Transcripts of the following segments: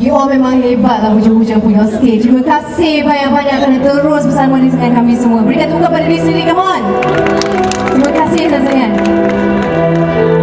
You all memang hebat lah hujung-hujung punya stage. Terima kasih banyak-banyak kerana terus bersama dengan kami semua. Berikan tepuk pada diri sendiri, come on. Terima kasih sangat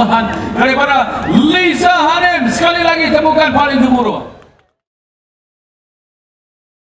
persembahan daripada Lisa Hanim. Sekali lagi temukan paling gemuruh